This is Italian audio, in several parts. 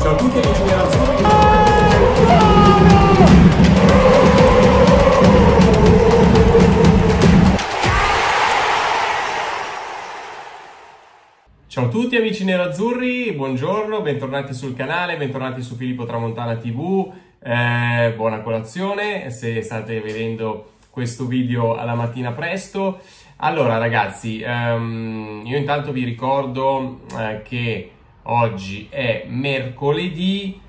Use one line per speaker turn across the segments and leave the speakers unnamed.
Ciao a tutti amici nerazzurri. Ciao a tutti amici nerazzurri, buongiorno, bentornati sul canale, bentornati su Filippo Tramontana TV, eh, buona colazione se state vedendo questo video alla mattina presto. Allora ragazzi, um, io intanto vi ricordo eh, che oggi è mercoledì,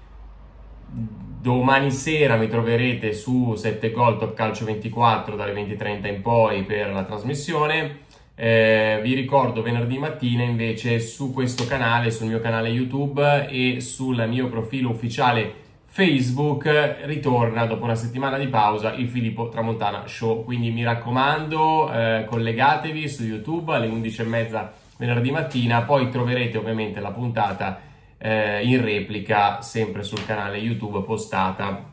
domani sera mi troverete su 7 Gol Top Calcio 24 dalle 20.30 in poi per la trasmissione. Eh, vi ricordo venerdì mattina invece su questo canale, sul mio canale YouTube e sul mio profilo ufficiale Facebook ritorna dopo una settimana di pausa il Filippo Tramontana Show. Quindi mi raccomando, eh, collegatevi su YouTube alle 11.30 venerdì mattina, poi troverete ovviamente la puntata eh, in replica sempre sul canale YouTube postata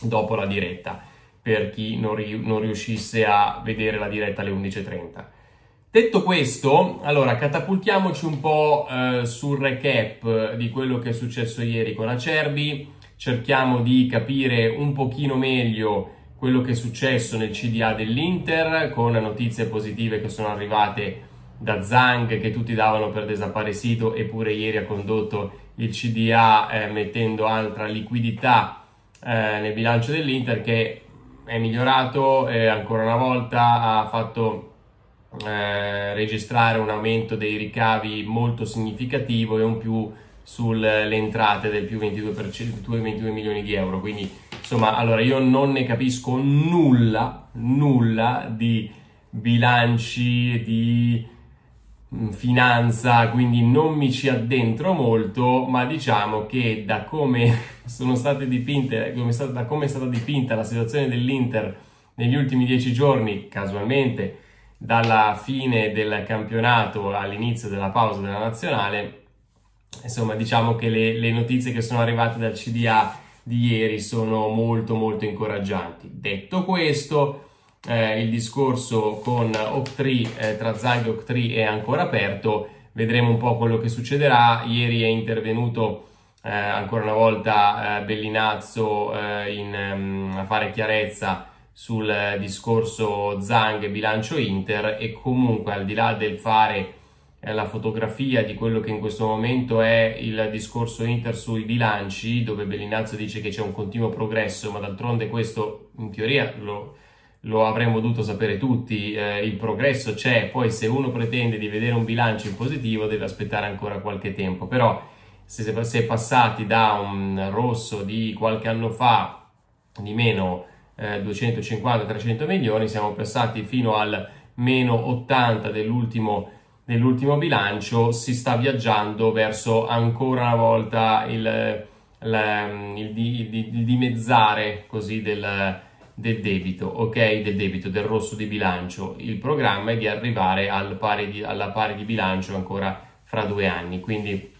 dopo la diretta per chi non, ri- non riuscisse a vedere la diretta alle 11.30. Detto questo, allora catapultiamoci un po' eh, sul recap di quello che è successo ieri con Acerbi cerchiamo di capire un pochino meglio quello che è successo nel CDA dell'Inter con notizie positive che sono arrivate da Zang che tutti davano per desaparecido eppure ieri ha condotto il CDA eh, mettendo altra liquidità eh, nel bilancio dell'Inter che è migliorato e ancora una volta ha fatto eh, registrare un aumento dei ricavi molto significativo e un più sulle entrate del più 22%, 22 milioni di euro. Quindi, insomma, allora io non ne capisco nulla, nulla di bilanci, di finanza, quindi non mi ci addentro molto, ma diciamo che da come sono state dipinte, da come è stata dipinta la situazione dell'Inter negli ultimi dieci giorni, casualmente dalla fine del campionato all'inizio della pausa della nazionale, insomma diciamo che le, le notizie che sono arrivate dal CDA di ieri sono molto molto incoraggianti. Detto questo, eh, il discorso con Oak3 eh, tra Zang e Oak3 è ancora aperto, vedremo un po' quello che succederà. Ieri è intervenuto eh, ancora una volta eh, Bellinazzo eh, in, um, a fare chiarezza sul discorso Zang bilancio Inter e comunque al di là del fare la fotografia di quello che in questo momento è il discorso Inter sui bilanci, dove Bellinazzo dice che c'è un continuo progresso, ma d'altronde questo in teoria lo, lo avremmo dovuto sapere tutti, eh, il progresso c'è, poi se uno pretende di vedere un bilancio in positivo deve aspettare ancora qualche tempo, però se si è passati da un rosso di qualche anno fa di meno eh, 250-300 milioni, siamo passati fino al meno 80 dell'ultimo nell'ultimo bilancio si sta viaggiando verso ancora una volta il, il, il, il dimezzare così del, del debito, ok? Del debito, del rosso di bilancio. Il programma è di arrivare al pari di, alla pari di bilancio ancora fra due anni, quindi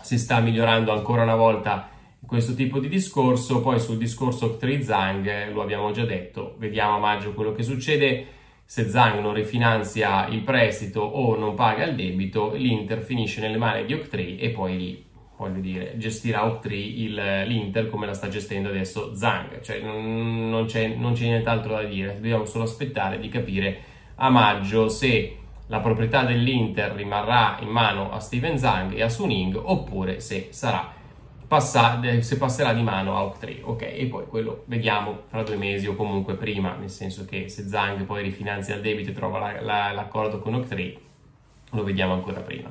si sta migliorando ancora una volta questo tipo di discorso. Poi sul discorso Octree Zang, lo abbiamo già detto, vediamo a maggio quello che succede se Zhang non rifinanzia il prestito o non paga il debito, l'Inter finisce nelle mani di Octree e poi lì, voglio dire, gestirà Octree l'Inter come la sta gestendo adesso Zhang. Cioè non, c'è, non c'è nient'altro da dire, dobbiamo solo aspettare di capire a maggio se la proprietà dell'Inter rimarrà in mano a Steven Zhang e a Suning oppure se sarà passa, se passerà di mano a Oak3, ok? E poi quello vediamo fra due mesi o comunque prima, nel senso che se Zhang poi rifinanzia il debito e trova la, la, l'accordo con Oak3, lo vediamo ancora prima.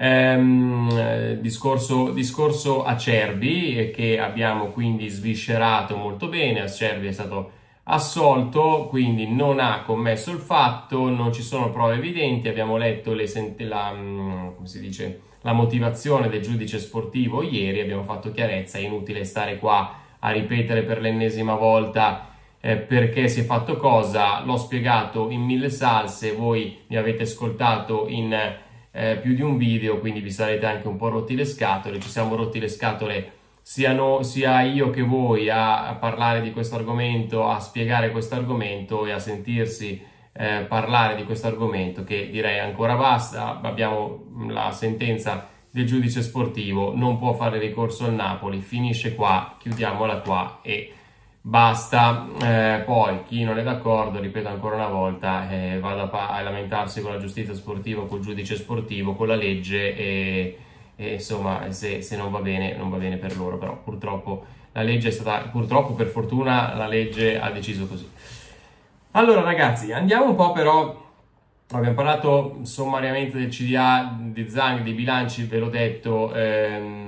Ehm, discorso, discorso Acerbi che abbiamo quindi sviscerato molto bene, Acerbi è stato assolto, quindi non ha commesso il fatto, non ci sono prove evidenti, abbiamo letto le, la, mm, dice, la motivazione del giudice sportivo ieri, abbiamo fatto chiarezza, è inutile stare qua a ripetere per l'ennesima volta eh, perché si è fatto cosa, l'ho spiegato in mille salse, voi mi avete ascoltato in eh, più di un video, quindi vi sarete anche un po' rotti le scatole, ci siamo rotti le scatole sia, no, sia io che voi a, a parlare di questo argomento, a spiegare questo argomento e a sentirsi eh, parlare di questo argomento che direi ancora basta. Abbiamo la sentenza del giudice sportivo, non può fare ricorso al Napoli, finisce qua, chiudiamola qua e basta. Eh, poi chi non è d'accordo, ripeto ancora una volta, eh, vada a lamentarsi con la giustizia sportiva, col giudice sportivo, con la legge e, e insomma se, se, non va bene, non va bene per loro, però purtroppo la legge è stata, purtroppo per fortuna la legge ha deciso così. Allora ragazzi, andiamo un po' però Abbiamo parlato sommariamente del CDA, di Zang, dei bilanci, ve l'ho detto, ehm,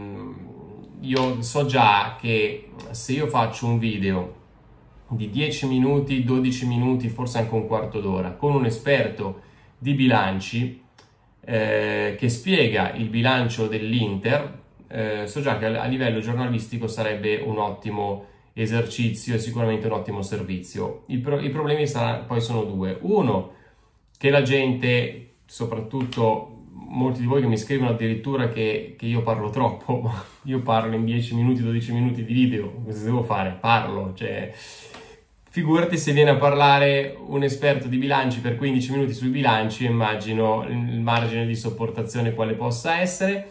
io so già che se io faccio un video di 10 minuti, 12 minuti, forse anche un quarto d'ora, con un esperto di bilanci eh, che spiega il bilancio dell'Inter, eh, so già che a livello giornalistico sarebbe un ottimo esercizio e sicuramente un ottimo servizio. Pro- i problemi sarà, poi sono due. Uno, che la gente, soprattutto molti di voi che mi scrivono addirittura che, che io parlo troppo, io parlo in 10 minuti, 12 minuti di video, cosa devo fare? Parlo, cioè... Figurati se viene a parlare un esperto di bilanci per 15 minuti sui bilanci, immagino il margine di sopportazione quale possa essere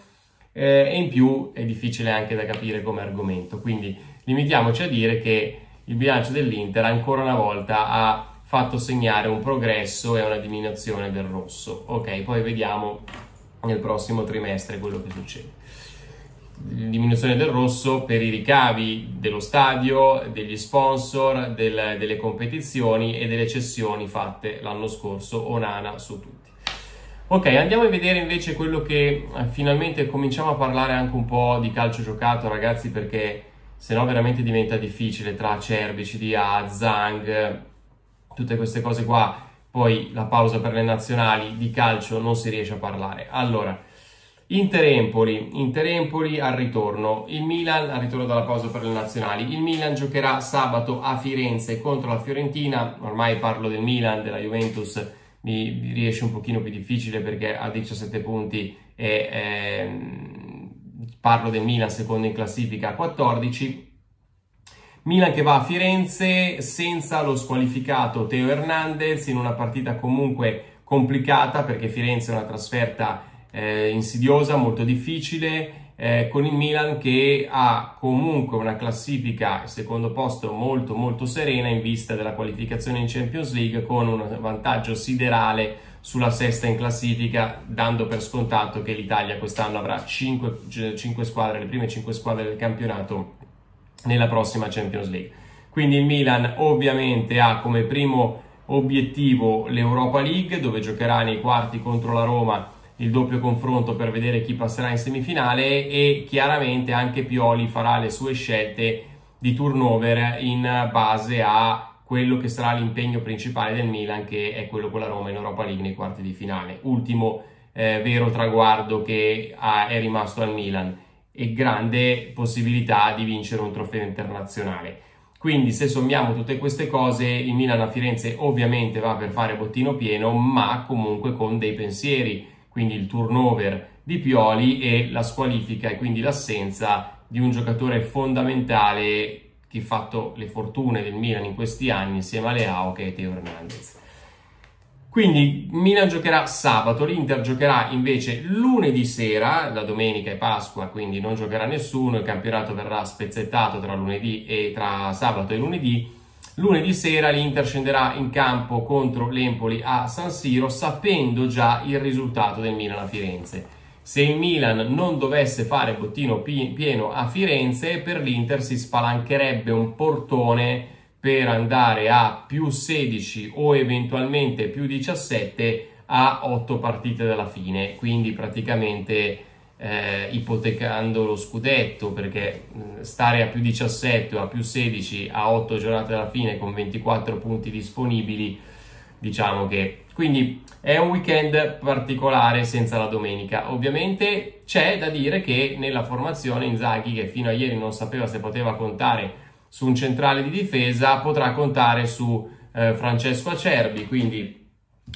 eh, e in più è difficile anche da capire come argomento. Quindi limitiamoci a dire che il bilancio dell'Inter ancora una volta ha fatto segnare un progresso e una diminuzione del rosso. Ok, poi vediamo nel prossimo trimestre quello che succede. Diminuzione del rosso per i ricavi dello stadio, degli sponsor, del, delle competizioni e delle cessioni fatte l'anno scorso, Onana su tutti. Ok, andiamo a vedere invece quello che eh, finalmente cominciamo a parlare anche un po' di calcio giocato, ragazzi, perché se no veramente diventa difficile tra Cerbi, CDA, Zang, tutte queste cose qua, poi la pausa per le nazionali di calcio non si riesce a parlare. Allora, Inter-Empoli, Inter-Empoli al ritorno, il Milan al ritorno dalla pausa per le nazionali, il Milan giocherà sabato a Firenze contro la Fiorentina, ormai parlo del Milan, della Juventus, mi, riesce un pochino più difficile perché ha 17 punti e eh, parlo del Milan secondo in classifica a 14, Milan che va a Firenze senza lo squalificato Teo Hernandez in una partita comunque complicata perché Firenze è una trasferta eh, insidiosa, molto difficile, eh, con il Milan che ha comunque una classifica secondo posto molto molto serena in vista della qualificazione in Champions League con un vantaggio siderale sulla sesta in classifica dando per scontato che l'Italia quest'anno avrà 5, 5 squadre, le prime 5 squadre del campionato nella prossima Champions League. Quindi il Milan ovviamente ha come primo obiettivo l'Europa League dove giocherà nei quarti contro la Roma il doppio confronto per vedere chi passerà in semifinale e chiaramente anche Pioli farà le sue scelte di turnover in base a quello che sarà l'impegno principale del Milan che è quello con la Roma in Europa League nei quarti di finale. Ultimo eh, vero traguardo che ha, è rimasto al Milan e grande possibilità di vincere un trofeo internazionale. Quindi se sommiamo tutte queste cose, il Milan a Firenze ovviamente va per fare bottino pieno, ma comunque con dei pensieri, quindi il turnover di Pioli e la squalifica e quindi l'assenza di un giocatore fondamentale che ha fatto le fortune del Milan in questi anni insieme a Leao che è Teo Hernandez. Quindi Milan giocherà sabato, l'Inter giocherà invece lunedì sera, la domenica è Pasqua, quindi non giocherà nessuno, il campionato verrà spezzettato tra e tra sabato e lunedì. Lunedì sera l'Inter scenderà in campo contro l'Empoli a San Siro sapendo già il risultato del Milan a Firenze. Se il Milan non dovesse fare bottino pieno a Firenze, per l'Inter si spalancherebbe un portone per andare a più 16 o eventualmente più 17 a 8 partite dalla fine, quindi praticamente eh, ipotecando lo scudetto perché stare a più 17 o a più 16 a 8 giornate dalla fine con 24 punti disponibili diciamo che quindi è un weekend particolare senza la domenica. Ovviamente c'è da dire che nella formazione Inzaghi che fino a ieri non sapeva se poteva contare su un centrale di difesa potrà contare su eh, Francesco Acerbi, quindi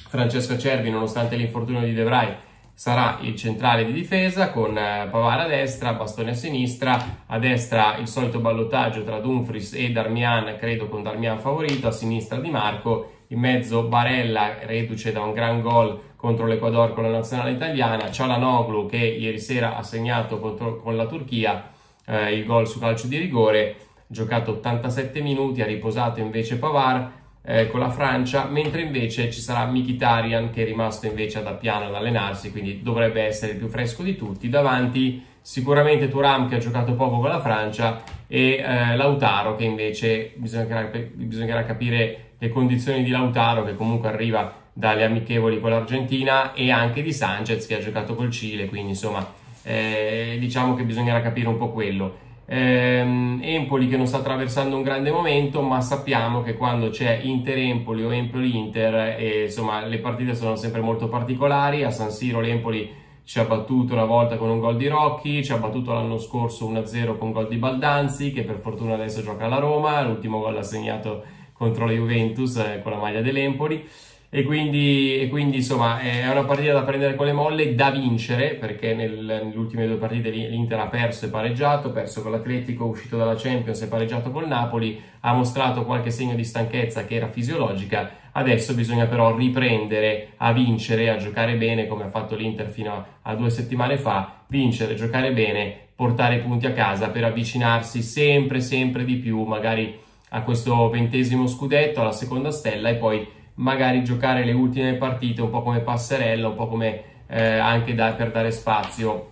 Francesco Acerbi nonostante l'infortunio di De Vrij sarà il centrale di difesa con eh, Pavara a destra, Bastoni a sinistra, a destra il solito ballottaggio tra Dumfries e Darmian, credo con Darmian favorito, a sinistra Di Marco in mezzo Barella, reduce da un gran gol contro l'Ecuador con la nazionale italiana, Cialanoglu che ieri sera ha segnato contro, con la Turchia eh, il gol su calcio di rigore, giocato 87 minuti, ha riposato invece Pavard eh, con la Francia, mentre invece ci sarà Mkhitaryan che è rimasto invece ad Appiano ad allenarsi, quindi dovrebbe essere il più fresco di tutti. Davanti sicuramente Turam che ha giocato poco con la Francia e eh, Lautaro che invece bisognerà, bisognerà capire le condizioni di Lautaro che comunque arriva dalle amichevoli con l'Argentina e anche di Sanchez che ha giocato col Cile, quindi insomma eh, diciamo che bisognerà capire un po' quello. Eh, Empoli che non sta attraversando un grande momento, ma sappiamo che quando c'è Inter-Empoli o Empoli-Inter, eh, insomma, le partite sono sempre molto particolari. A San Siro l'Empoli ci ha battuto una volta con un gol di Rocchi, ci ha battuto l'anno scorso 1-0 con gol di Baldanzi, che per fortuna adesso gioca alla Roma, l'ultimo gol l'ha segnato contro la Juventus eh, con la maglia dell'Empoli e quindi, e quindi, insomma è una partita da prendere con le molle, da vincere perché nel, nelle ultime due partite l'Inter ha perso e pareggiato, perso con l'Atletico, uscito dalla Champions e pareggiato col Napoli, ha mostrato qualche segno di stanchezza che era fisiologica, adesso bisogna però riprendere a vincere, a giocare bene come ha fatto l'Inter fino a, due settimane fa, vincere, giocare bene, portare punti a casa per avvicinarsi sempre sempre di più magari a questo ventesimo scudetto, alla seconda stella e poi magari giocare le ultime partite un po' come passerella, un po' come eh, anche da, per dare spazio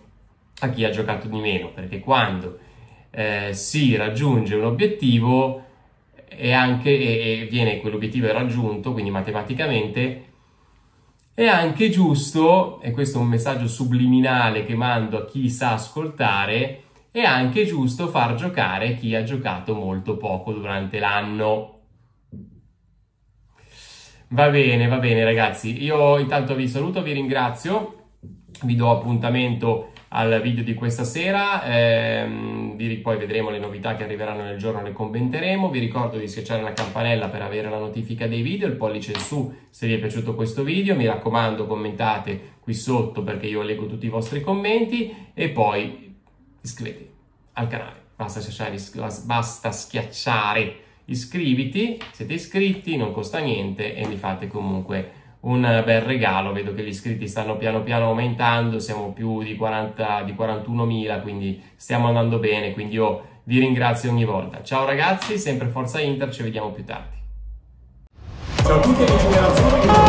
a chi ha giocato di meno, perché quando eh, si raggiunge un obiettivo e anche e, e viene quell'obiettivo raggiunto, quindi matematicamente è anche giusto, e questo è un messaggio subliminale che mando a chi sa ascoltare, è anche giusto far giocare chi ha giocato molto poco durante l'anno. Va bene, va bene ragazzi, io intanto vi saluto, vi ringrazio, vi do appuntamento al video di questa sera, ehm, poi vedremo le novità che arriveranno nel giorno, le commenteremo, vi ricordo di schiacciare la campanella per avere la notifica dei video, il pollice in su se vi è piaciuto questo video, mi raccomando commentate qui sotto perché io leggo tutti i vostri commenti. E poi iscrivetevi al canale, basta schiacciare, basta schiacciare iscriviti, siete iscritti, non costa niente e mi fate comunque un bel regalo, vedo che gli iscritti stanno piano piano aumentando, siamo più di, 40, di 41.000, quindi stiamo andando bene, quindi io vi ringrazio ogni volta. Ciao ragazzi, sempre Forza Inter, ci vediamo più tardi. Ciao a tutti